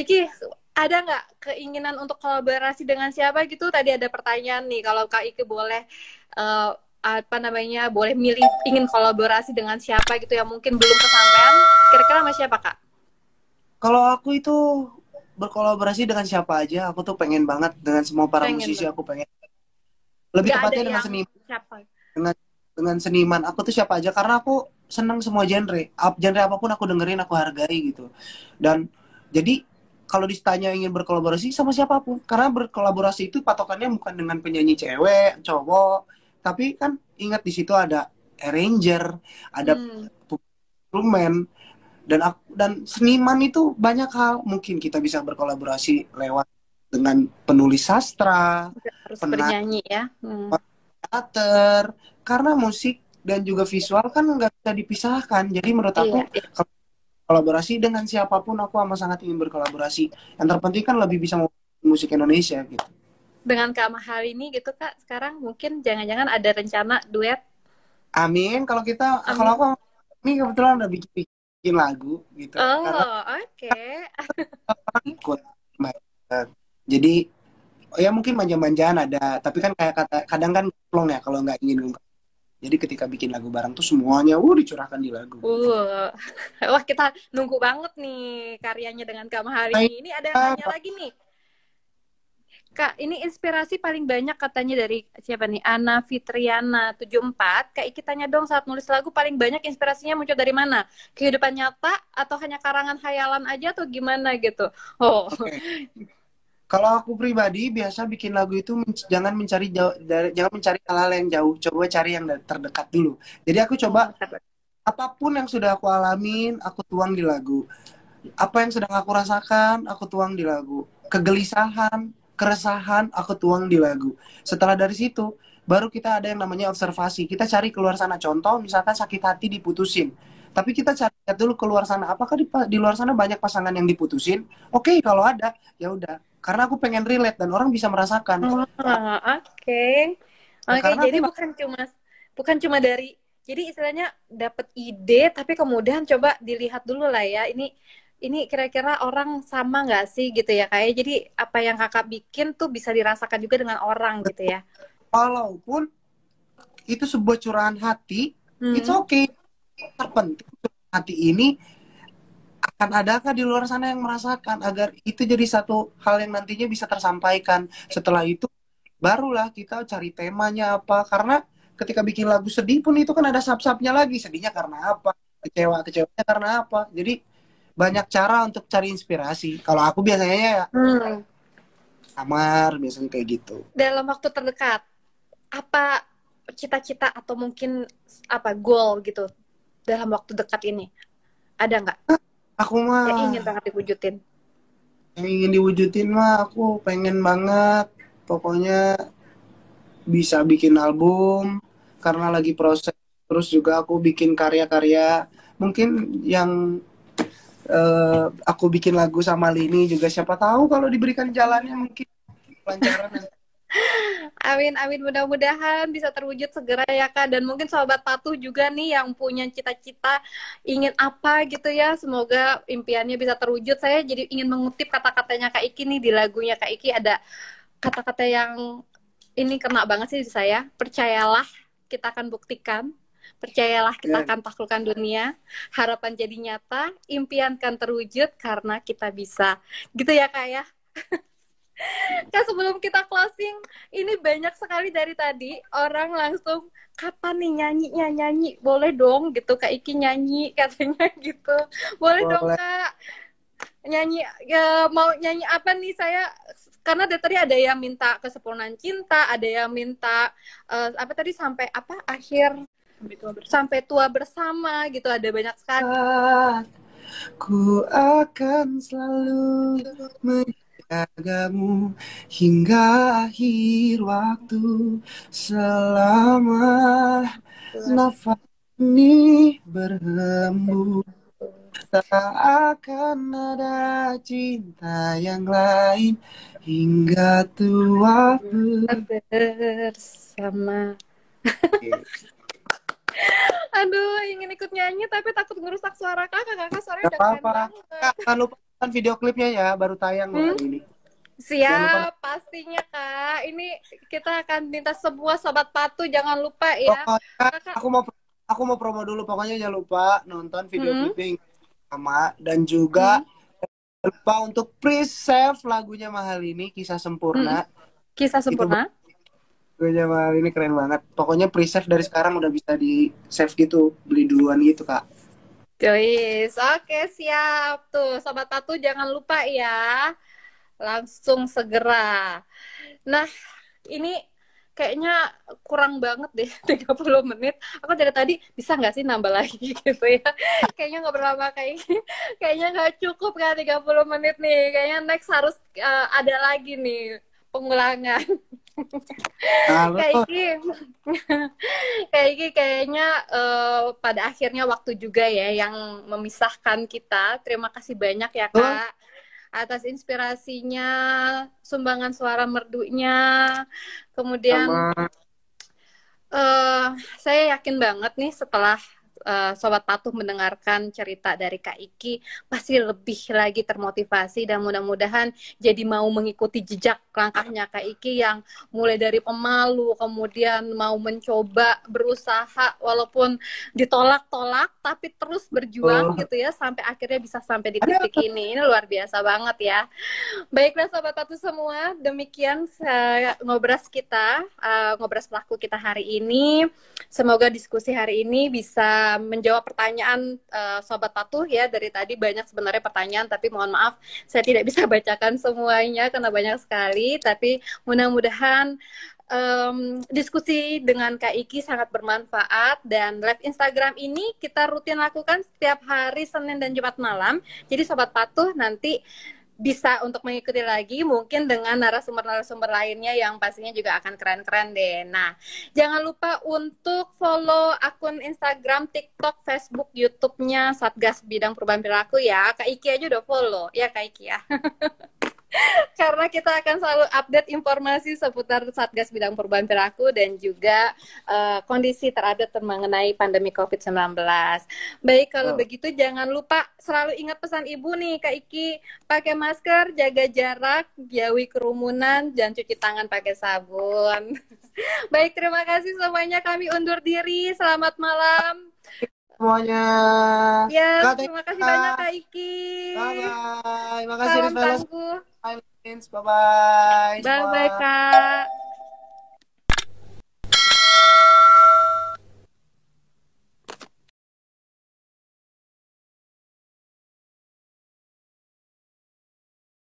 Iki, ada nggak keinginan untuk kolaborasi dengan siapa gitu? Tadi ada pertanyaan nih, kalau Kak Iki boleh uh, apa namanya, boleh milih ingin kolaborasi dengan siapa gitu yang mungkin belum kesampaian, kira-kira sama siapa Kak? Kalau aku itu berkolaborasi dengan siapa aja, aku tuh pengen banget dengan semua para pengen musisi, aku pengen. Lebih Gak tepatnya dengan seniman. Siapa? Dengan dengan seniman, aku tuh siapa aja karena aku senang semua genre. Genre apa pun aku dengerin, aku hargai gitu. Dan jadi kalau ditanya ingin berkolaborasi sama siapa pun, karena berkolaborasi itu patokannya bukan dengan penyanyi cewek, cowok, tapi kan ingat di situ ada arranger, ada hmm. dan aku, dan seniman itu banyak hal. Mungkin kita bisa berkolaborasi lewat dengan penulis sastra, harus penyanyi ya, hmm. teater, karena musik dan juga visual kan nggak bisa dipisahkan. Jadi menurut aku iya, iya. Kolaborasi dengan siapa pun aku amat sangat ingin berkolaborasi. Yang terpenting kan lebih bisa musik Indonesia gitu. Dengan Kak Mahal ini gitu Kak, sekarang mungkin jangan-jangan ada rencana duet? Amin. Kalau kita Amin. kalau aku ini kebetulan udah bikin, bikin lagu gitu. Oh, oke. Okay. ikut. Jadi ya mungkin manja-manjaan ada, tapi kan kayak kata kadang kan plong ya kalau nggak ingin jadi ketika bikin lagu bareng tuh semuanya uh dicurahkan di lagu. Uh. Wah, kita nunggu banget nih karyanya dengan Kak Mahari. Ini ada yang nanya lagi nih. Kak, ini inspirasi paling banyak katanya dari siapa nih? Ana Fitriana 74. Kak Iki tanya dong saat nulis lagu paling banyak inspirasinya muncul dari mana? Kehidupan nyata atau hanya karangan hayalan aja atau gimana gitu? Oh. Okay. Kalau aku pribadi biasa bikin lagu itu men jangan mencari jauh dari, jangan mencari hal-hal yang jauh, coba cari yang terdekat dulu. Jadi aku coba apa pun yang sudah aku alamin, aku tuang di lagu. Apa yang sedang aku rasakan, aku tuang di lagu. Kegelisahan, keresahan, aku tuang di lagu. Setelah dari situ, baru kita ada yang namanya observasi. Kita cari keluar sana. Contoh, misalkan sakit hati diputusin. Tapi kita cari dulu keluar sana. Apakah di, di luar sana banyak pasangan yang diputusin? Oke, okay, kalau ada, ya udah karena aku pengen relate dan orang bisa merasakan. Oh, oke. Okay. Nah, oke, okay, jadi aku... bukan cuma bukan cuma dari jadi istilahnya dapat ide tapi kemudian coba dilihat dulu lah ya. Ini ini kira-kira orang sama nggak sih gitu ya kayak ya? jadi apa yang kakak bikin tuh bisa dirasakan juga dengan orang Betul. gitu ya walaupun itu sebuah curahan hati hmm. it's okay terpenting hati ini akan adakah di luar sana yang merasakan agar itu jadi satu hal yang nantinya bisa tersampaikan? Setelah itu barulah kita cari temanya apa. Karena ketika bikin lagu sedih pun itu kan ada sub-subnya lagi. Sedihnya karena apa? Kecewa kecewanya karena apa? Jadi banyak cara untuk cari inspirasi. Kalau aku biasanya ya hmm. kamar biasanya kayak gitu. Dalam waktu terdekat apa cita-cita atau mungkin apa goal gitu dalam waktu dekat ini? Ada nggak Aku mah yang ingin banget diwujudin. Yang ingin diwujudin mah aku pengen banget. Pokoknya bisa bikin album karena lagi proses. Terus juga aku bikin karya-karya. Mungkin yang uh, aku bikin lagu sama Lini juga siapa tahu kalau diberikan jalannya mungkin lancaran Amin, amin. Mudah-mudahan bisa terwujud segera ya Kak. Dan mungkin sobat patuh juga nih yang punya cita-cita ingin apa gitu ya. Semoga impiannya bisa terwujud. Saya jadi ingin mengutip kata-katanya Kak Iki nih di lagunya Kak Iki ada kata-kata yang ini kena banget sih di saya. Percayalah, kita akan buktikan. Percayalah kita yeah. akan taklukkan dunia. Harapan jadi nyata, impian kan terwujud karena kita bisa. Gitu ya Kak ya. Kak sebelum kita closing, ini banyak sekali dari tadi orang langsung kapan nih nyanyinya nyanyi boleh dong gitu Kak Iki nyanyi katanya gitu. Boleh, boleh. dong Kak. Nyanyi ya, mau nyanyi apa nih? Saya karena dari tadi ada yang minta kesempurnaan cinta ada yang minta uh, apa tadi sampai apa akhir sampai tua bersama, sampai tua bersama gitu. Ada banyak sekali. Ku akan selalu menjagamu hingga akhir waktu selama nafas ini berhembus tak akan ada cinta yang lain hingga tua bersama. Aduh, ingin ikut nyanyi tapi takut ngerusak suara kakak. Kakak suaranya udah keren banget. Kakak lupa kan video klipnya ya, baru tayang hmm? hari ini. Siap, pastinya kak. Ini kita akan minta semua sobat patu jangan lupa ya. Pokoknya, aku mau aku mau promo dulu. Pokoknya jangan lupa nonton video hmm. clipping sama dan juga hmm. lupa untuk pre-save lagunya mahal ini kisah sempurna. Hmm. Kisah sempurna. lagunya mahal ini keren banget. Pokoknya pre-save dari sekarang udah bisa di save gitu, beli duluan gitu kak. Guys, oke siap tuh sobat patu jangan lupa ya langsung segera. Nah, ini kayaknya kurang banget deh 30 menit. Aku dari tadi bisa nggak sih nambah lagi gitu ya. Kayaknya nggak berlama kayak. Kayaknya nggak cukup kan 30 menit nih. Kayaknya next harus uh, ada lagi nih pengulangan. Kayak gini. Kayak gini kayaknya uh, pada akhirnya waktu juga ya yang memisahkan kita. Terima kasih banyak ya kak atas inspirasinya, sumbangan suara merdunya, kemudian uh, saya yakin banget nih setelah uh, Sobat Patuh mendengarkan cerita dari Kak Iki pasti lebih lagi termotivasi dan mudah-mudahan jadi mau mengikuti jejak langkahnya Kak Iki yang mulai dari pemalu kemudian mau mencoba berusaha walaupun ditolak-tolak tapi terus berjuang oh. gitu ya sampai akhirnya bisa sampai di titik ini. Ini luar biasa banget ya. Baiklah Sobat Patuh semua, demikian uh, ngobras kita, uh, ngobras pelaku kita hari ini. Semoga diskusi hari ini bisa menjawab pertanyaan uh, sobat patuh ya dari tadi banyak sebenarnya pertanyaan tapi mohon maaf saya tidak bisa bacakan semuanya karena banyak sekali tapi mudah-mudahan um, diskusi dengan Kak Iki sangat bermanfaat dan live Instagram ini kita rutin lakukan setiap hari Senin dan Jumat malam. Jadi sobat patuh nanti bisa untuk mengikuti lagi mungkin dengan narasumber-narasumber lainnya yang pastinya juga akan keren-keren deh. Nah, jangan lupa untuk follow akun Instagram, TikTok, Facebook, YouTube-nya Satgas Bidang Perubahan Perilaku ya. Kak Iki aja udah follow. Ya Kak Iki ya. karena kita akan selalu update informasi seputar Satgas Bidang Perubahan Perilaku dan juga uh, kondisi terupdate mengenai pandemi COVID-19. Baik, kalau oh. begitu jangan lupa selalu ingat pesan Ibu nih, Kak Iki, pakai masker, jaga jarak, jauhi kerumunan, dan cuci tangan pakai sabun. Baik, terima kasih semuanya. Kami undur diri. Selamat malam semuanya. Ya, terima kasih banyak Kak Iki. Bye bye. Terima kasih Salam tangguh. Bye bye. Bye bye Kak.